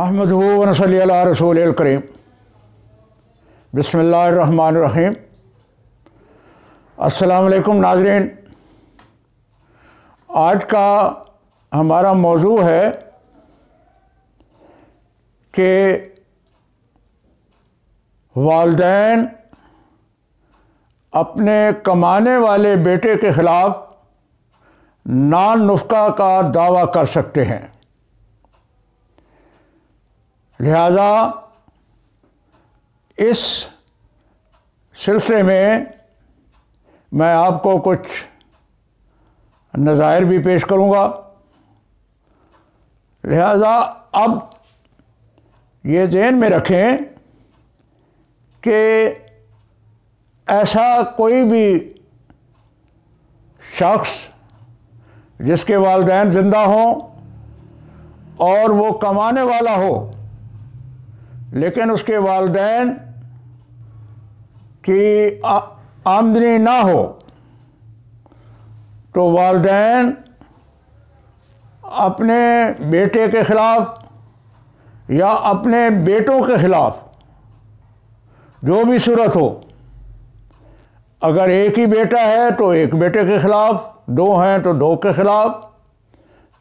نحمد ون صلی اللہ رسول الکریم بسم اللہ الرحمن الرحیم. السلام علیکم ناظرین. آج کا ہمارا موضوع ہے کہ والدین اپنے کمانے والے بیٹے کے خلاف نان نفقہ کا دعویٰ کر سکتے ہیں۔ لہذا اس سلسلے میں میں آپ کو کچھ نظائر بھی پیش کروں گا۔ لہذا اب یہ ذہن میں رکھیں کہ ایسا کوئی بھی شخص جس کے والدین زندہ ہوں اور وہ کمانے والا ہو لیکن اس کے والدین کی آمدنی نہ ہو، تو والدین اپنے بیٹے کے خلاف یا اپنے بیٹوں کے خلاف جو بھی صورت ہو، اگر ایک ہی بیٹا ہے تو ایک بیٹے کے خلاف، دو ہیں تو دو کے خلاف،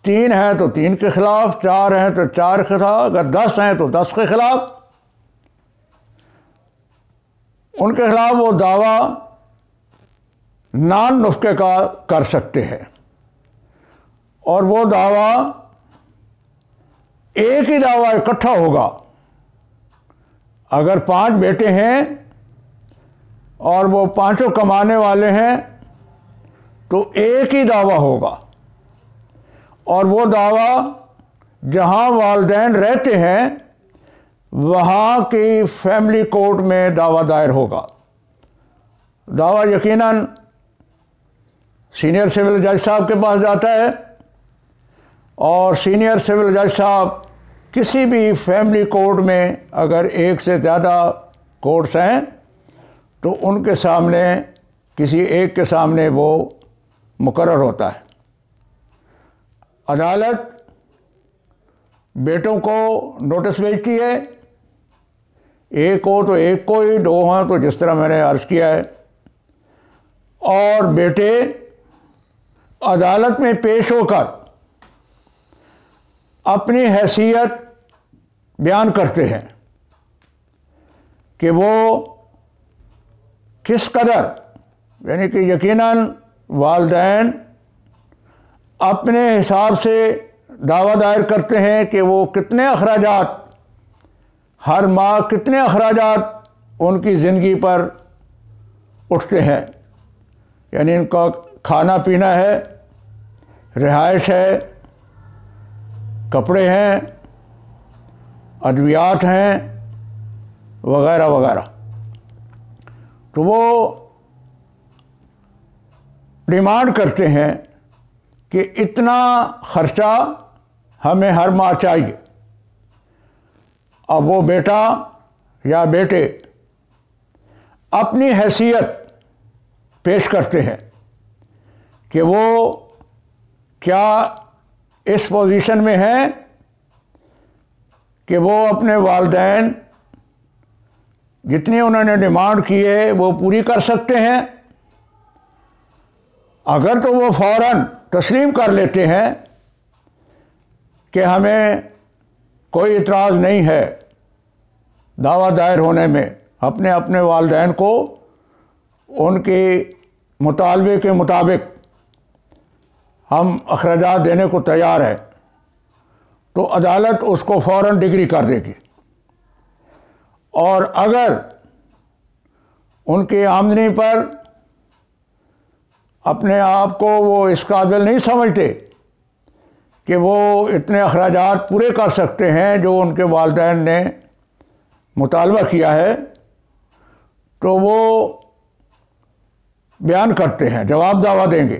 تین ہیں تو تین کے خلاف، چار ہیں تو چار کے خلاف، اگر دس ہیں تو دس کے خلاف ان کے خلاف وہ دعویٰ نان نسخے کا کر سکتے ہیں۔ اور وہ دعویٰ ایک ہی دعویٰ اکٹھا ہوگا۔ اگر پانچ بیٹے ہیں اور وہ پانچوں کمانے والے ہیں تو ایک ہی دعویٰ ہوگا۔ اور وہ دعویٰ جہاں والدین رہتے ہیں وہاں کی فیملی کورٹ میں دعویٰ دائر ہوگا۔ دعویٰ یقیناً سینئر سول جج صاحب کے پاس جاتا ہے اور سینئر سول جج صاحب کسی بھی فیملی کورٹ میں اگر ایک سے زیادہ کورٹس ہیں تو ان کے سامنے کسی ایک کے سامنے وہ مقرر ہوتا ہے۔ عدالت بیٹوں کو نوٹس بھیجتی ہے۔ ایک ہو تو ایک کو ہی، دو ہیں تو جس طرح میں نے عرض کیا ہے۔ اور بیٹے، عدالت میں پیش ہو کر اپنی حیثیت بیان کرتے ہیں کہ وہ کس قدر یعنی کہ یقیناً والدین اپنے حساب سے دعوی دائر کرتے ہیں کہ وہ کتنے اخراجات ہر ماہ کتنے اخراجات ان کی زندگی پر اٹھتے ہیں۔ یعنی ان کا کھانا پینا ہے، رہائش ہے، کپڑے ہیں، ادویات ہیں، وغیرہ وغیرہ۔ تو وہ ڈیمانڈ کرتے ہیں کہ اتنا خرچہ ہمیں ہر ماہ چاہیے۔ اب وہ بیٹا یا بیٹے اپنی حیثیت پیش کرتے ہیں کہ وہ کیا اس پوزیشن میں ہیں کہ وہ اپنے والدین جتنی انہوں نے ڈیمانڈ کی ہے وہ پوری کر سکتے ہیں؟ اگر تو وہ فوراً تسلیم کر لیتے ہیں کہ ہمیں کوئی اعتراض نہیں ہے دعویٰ دائر ہونے میں اپنے اپنے والدین کو ان کے مطالبے کے مطابق ہم اخراجات دینے کو تیار ہے تو عدالت اس کو فوراً ڈگری کر دے گی۔ اور اگر ان کی آمدنی پر اپنے آپ کو وہ اس قابل نہیں سمجھتے کہ وہ اتنے اخراجات پورے کر سکتے ہیں جو ان کے والدین نے مطالبہ کیا ہے تو وہ بیان کرتے ہیں، جواب دعویٰ دیں گے۔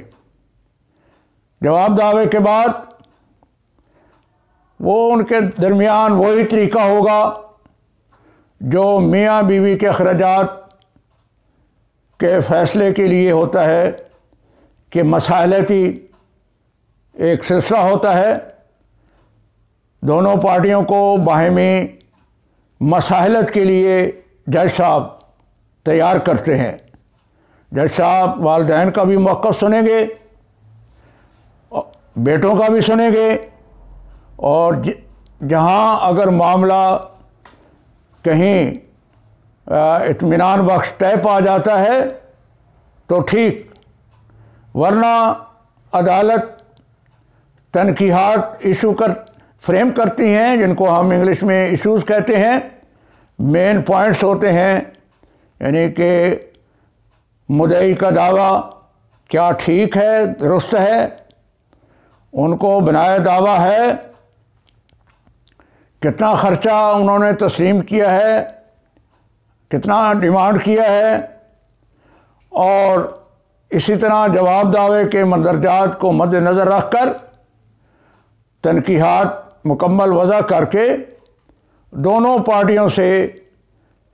جواب دعوے کے بعد وہ ان کے درمیان وہی طریقہ ہوگا جو میاں بیوی کے اخراجات کے فیصلے کے لیے ہوتا ہے کہ مسائلتی ایک سلسلہ ہوتا ہے۔ دونوں پارٹیوں کو باہمی مساحلت کے لیے جج صاحب تیار کرتے ہیں۔ جج صاحب والدین کا بھی موقف سنیں گے، بیٹوں کا بھی سنیں گے۔ اور جہاں اگر معاملہ کہیں اطمینان بخش طے پا جاتا ہے تو ٹھیک، ورنہ عدالت تنقیحات ایشو کر فریم کرتی ہیں جن کو ہم انگلش میں ایشوز کہتے ہیں مین پوائنٹس ہوتے ہیں یعنی کہ مدعی کا دعویٰ، کیا ٹھیک ہے، درست ہے، ان کو بنایا دعویٰ ہے، کتنا خرچہ انہوں نے تسلیم کیا ہے، کتنا ڈیمانڈ کیا ہے، اور اسی طرح جواب دعوے کے مندرجات کو مد نظر رکھ کر تنقیحات مکمل وضع کر کے دونوں پارٹیوں سے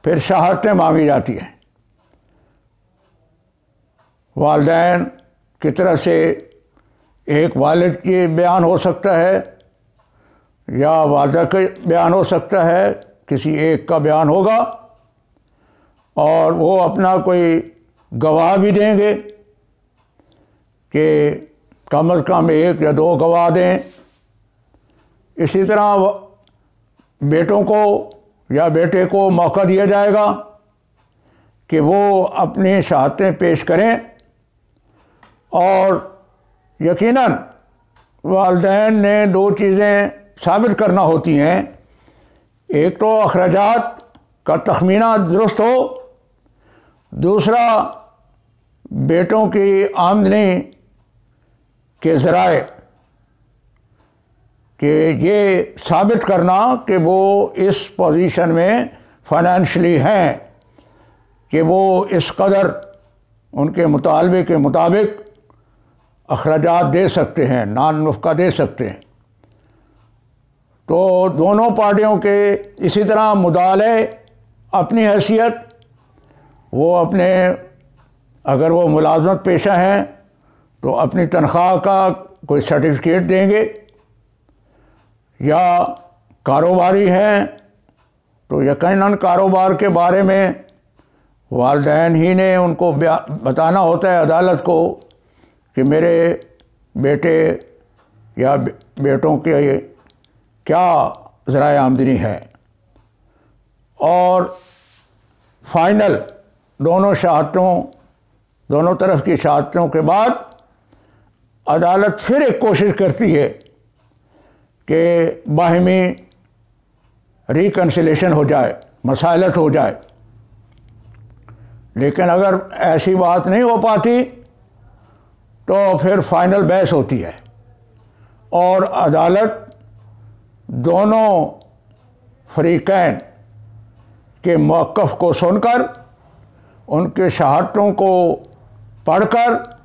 پھر شہادتیں مانگی جاتی ہیں۔ والدین کی طرف سے ایک والد کی بیان ہو سکتا ہے یا والدہ کا بیان ہو سکتا ہے، کسی ایک کا بیان ہوگا اور وہ اپنا کوئی گواہ بھی دیں گے کہ کم از کم ایک یا دو گواہ دیں۔ اسی طرح بیٹوں کو یا بیٹے کو موقع دیا جائے گا کہ وہ اپنی شہادتیں پیش کریں اور یقیناً والدین نے دو چیزیں ثابت کرنا ہوتی ہیں۔ ایک تو اخراجات کا تخمینہ درست ہو، دوسرا بیٹوں کی آمدنی کے ذرائع کہ یہ ثابت کرنا کہ وہ اس پوزیشن میں فائنینشلی ہیں، کہ وہ اس قدر ان کے مطالبے کے مطابق اخراجات دے سکتے ہیں نان نفقہ دے سکتے ہیں۔ تو دونوں پارٹیوں کے اسی طرح مدالے، اپنی حیثیت، وہ اپنے اگر وہ ملازمت پیشہ ہیں تو اپنی تنخواہ کا کوئی سرٹیفکیٹ دیں گے۔ یا کاروباری ہیں، تو یقیناً کاروبار کے بارے میں والدین ہی نے ان کو بتانا ہوتا ہے عدالت کو کہ میرے بیٹے یا بیٹوں کے کیا ذرائع آمدنی ہے۔ اور فائنل دونوں شہادتوں، دونوں طرف کی شہادتوں کے بعد عدالت پھر ایک کوشش کرتی ہے کہ باہمی ریکنسلیشن ہو جائے، مسائلت ہو جائے۔ لیکن اگر ایسی بات نہیں ہو پاتی تو پھر فائنل بحث ہوتی ہے۔ اور عدالت دونوں فریقین کے موقف کو سن کر، ان کے شہادتوں کو پڑھ کر،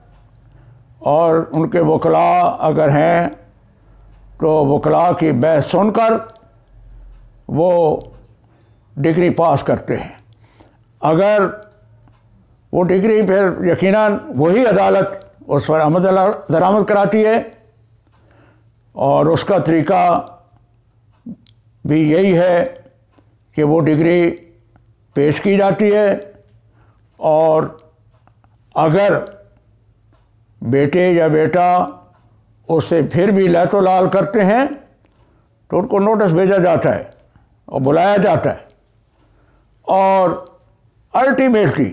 اور ان کے وکلاء اگر ہیں تو وکلاء کی بحث سن کر وہ ڈگری پاس کرتے ہیں۔ اگر وہ ڈگری پھر یقیناً وہی عدالت اس پر عمد درآمد کراتی ہے اور اس کا طریقہ بھی یہی ہے کہ وہ ڈگری پیش کی جاتی ہے اور اگر بیٹے یا بیٹا اس سے پھر بھی لہت و لال کرتے ہیں تو ان کو نوٹس بھیجا جاتا ہے اور بلایا جاتا ہے۔ اور الٹیمیٹلی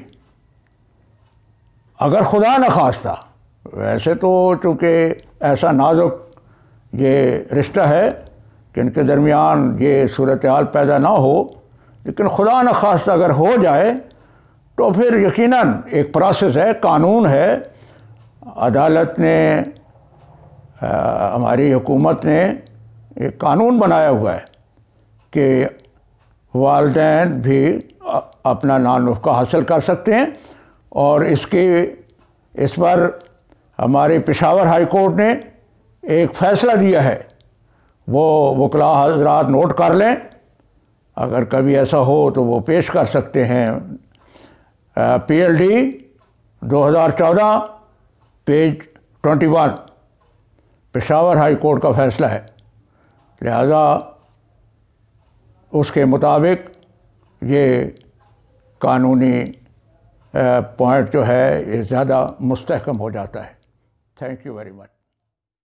اگر خدا نخواستہ، ویسے تو چونکہ ایسا نازک یہ رشتہ ہے کہ ان کے درمیان یہ صورتحال پیدا نہ ہو، لیکن خدا نخواستہ اگر ہو جائے تو پھر یقیناً ایک پروسیس ہے، قانون ہے۔ عدالت نے ہماری حکومت نے ایک قانون بنایا ہوا ہے کہ والدین بھی اپنا نان نفقہ حاصل کر سکتے ہیں اور اس کی، اس پر ہمارے پشاور ہائی کورٹ نے ایک فیصلہ دیا ہے، وہ وکلا حضرات نوٹ کر لیں۔ اگر کبھی ایسا ہو تو وہ پیش کر سکتے ہیں۔ پی ایل ڈی دو ہزار چودہ، page twenty one. Peshawar high court کا فیصلہ ہے۔ لہذا اس کے مطابق یہ قانونی پوائنٹ جو ہے، یہ زیادہ مستحکم ہو جاتا ہے۔ Thank you very much